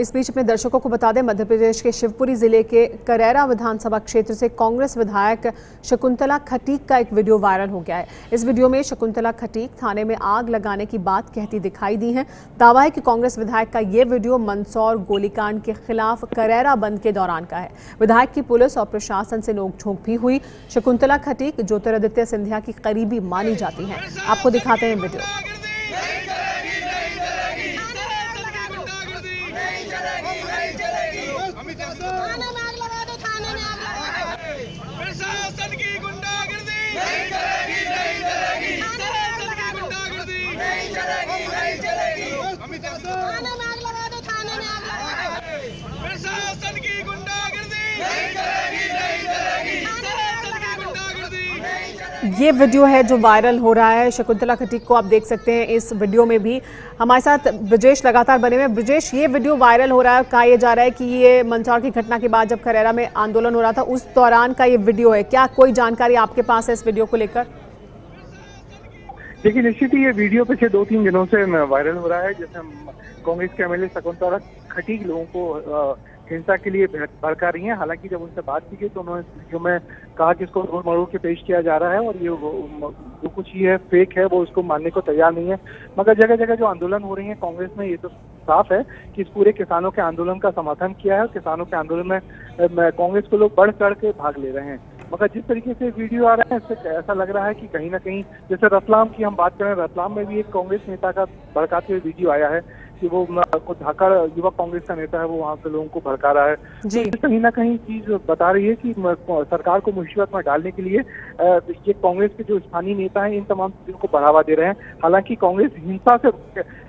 इस बीच अपने दर्शकों को बता दें मध्य प्रदेश के शिवपुरी ज़िले के करैरा विधानसभा क्षेत्र से कांग्रेस विधायक शकुंतला खटीक का एक वीडियो वायरल हो गया है। इस वीडियो में शकुंतला खटीक थाने में आग लगाने की बात कहती दिखाई दी है। दावा है कि कांग्रेस विधायक का ये वीडियो मंदसौर गोलीकांड के खिलाफ करैरा बंद के दौरान का है। विधायक की पुलिस और प्रशासन से नोकझोंक भी हुई। शकुंतला खटीक ज्योतिरादित्य सिंधिया की करीबी मानी जाती है। आपको दिखाते हैं वीडियो थाने में आग लगा दो थाने में आग लगा दो प्रशासन की गुंडागर्दी नहीं चलेगी नहीं चलेगी प्रशासन की गुंडागर्दी नहीं चलेगी नहीं चलेगी अमित थाने में आग लगा दो थाने में आग लगा दो प्रशासन की गुंडागर्दी नहीं चलेगी नहीं चलेगी प्रशासन की गुंडागर्दी ये वीडियो है जो वायरल हो रहा है। शकुंतला खटीक को आप देख सकते हैं इस वीडियो में भी। हमारे साथ ब्रजेश लगातार बने हुए ब्रजेश, ये वीडियो वायरल हो रहा है कहा यह जा रहा है कि ये मंदसौर की घटना के बाद जब खरेरा में आंदोलन हो रहा था, उस दौरान का ये वीडियो है। क्या कोई जानकारी आपके पास है इस वीडियो को लेकर? देखिए, निश्चित ही ये वीडियो पिछले दो तीन दिनों से वायरल हो रहा है। जैसे हम कांग्रेस के एमएलए शकुंतला खटीक लोगों को हिंसा के लिए भड़- भड़का रही हैं। हालाँकि जब उनसे बात की गई तो उन्होंने वीडियो में कहा कि इसको रोड मरोड़ के पेश किया जा रहा है और ये जो कुछ ये फेक है, वो उसको मानने को तैयार नहीं है। मगर जगह जगह जो आंदोलन हो रही है, कांग्रेस ने ये तो साफ़ है कि इस पूरे किसानों के आंदोलन का समर्थन किया है और किसानों के आंदोलन में में कांग्रेस के लोग बढ़ चढ़ के भाग ले रहे हैं। मगर जिस तरीके से वीडियो आ रहा है, इससे ऐसा लग रहा है कि कहीं ना कहीं, जैसे रतलाम की हम बात करें, रतलाम में भी एक कांग्रेस नेता का भड़काते हुए वीडियो आया है। कि वो म, को धाकड़ युवक कांग्रेस का नेता है वो वहाँ के लोगों को भड़का रहा है। जी। तो कहीं ना कहीं चीज़ बता रही है कि सरकार को मुसीबत में डालने के लिए ये कांग्रेस के जो स्थानीय नेता हैं इन तमाम चीज़ों को बढ़ावा दे रहे हैं। हालाँकि कांग्रेस हिंसा से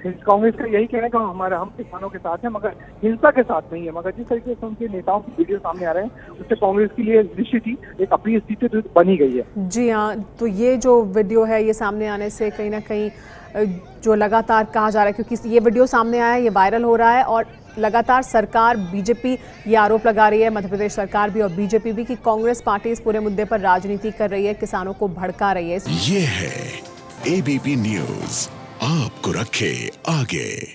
कांग्रेस का यही कहना है कि हमारे हम किसानों के साथ हैं मगर हिंसा के साथ नहीं है। मगर जिस तरीके से उनके नेताओं की वीडियो सामने आ रहे हैं उससे कांग्रेस के लिए निश्चित ही एक अप्रिय स्थिति बनी गई है। जी हाँ तो ये जो वीडियो है ये सामने आने से कहीं ना कहीं जो लगातार कहा जा रहा है, क्योंकि ये वीडियो सामने आया है, ये वायरल हो रहा है और लगातार सरकार, बीजेपी ये आरोप लगा रही है, मध्य प्रदेश सरकार भी और बीजेपी भी कि कांग्रेस पार्टी इस पूरे मुद्दे पर राजनीति कर रही है, किसानों को भड़का रही है। ये है एबीपी न्यूज़ आपको रखे आगे।